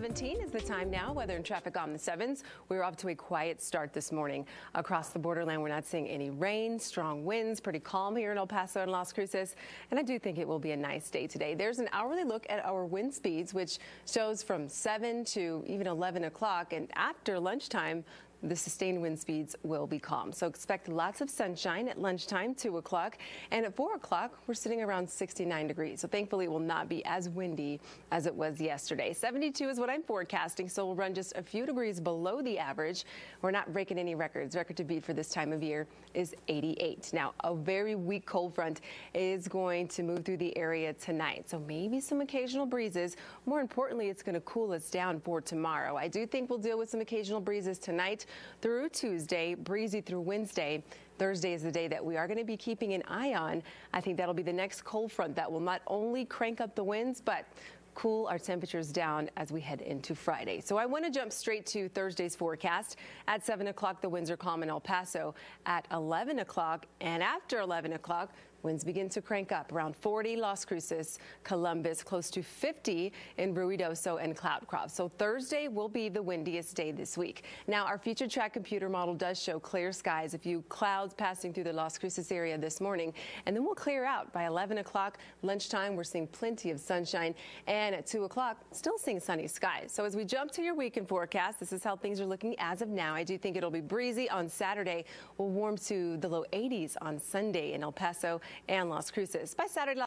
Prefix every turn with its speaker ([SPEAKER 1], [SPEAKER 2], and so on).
[SPEAKER 1] 17 is the time now. Weather and traffic on the sevens. We're off to a quiet start this morning. Across the borderland, we're not seeing any rain, strong winds, pretty calm here in El Paso and Las Cruces. And I do think it will be a nice day today. There's an hourly look at our wind speeds, which shows from 7 to even 11 o'clock. And after lunchtime, the sustained wind speeds will be calm. So expect lots of sunshine at lunchtime, 2 o'clock. And at 4 o'clock, we're sitting around 69 degrees. So thankfully, it will not be as windy as it was yesterday. 72 is what I'm forecasting, so we'll run just a few degrees below the average. We're not breaking any records. Record to beat for this time of year is 88. Now, a very weak cold front is going to move through the area tonight. So maybe some occasional breezes. More importantly, it's going to cool us down for tomorrow. I do think we'll deal with some occasional breezes tonight through Tuesday, breezy through Wednesday. Thursday is the day that we are going to be keeping an eye on. I think that'll be the next cold front that will not only crank up the winds, but cool our temperatures down as we head into Friday. So I want to jump straight to Thursday's forecast. At 7 o'clock, the winds are calm in El Paso. At 11 o'clock and after 11 o'clock, Winds begin to crank up around 40 Las Cruces, Columbus, close to 50 in Ruidoso and Cloudcroft. So Thursday will be the windiest day this week. Now, our future track computer model does show clear skies, a few clouds passing through the Las Cruces area this morning, and then we'll clear out by 11 o'clock. Lunchtime, we're seeing plenty of sunshine, and at 2 o'clock, still seeing sunny skies. So as we jump to your weekend forecast, this is how things are looking as of now. I do think it'll be breezy on Saturday. We'll warm to the low 80s on Sunday in El Paso and Las Cruces. By Saturday,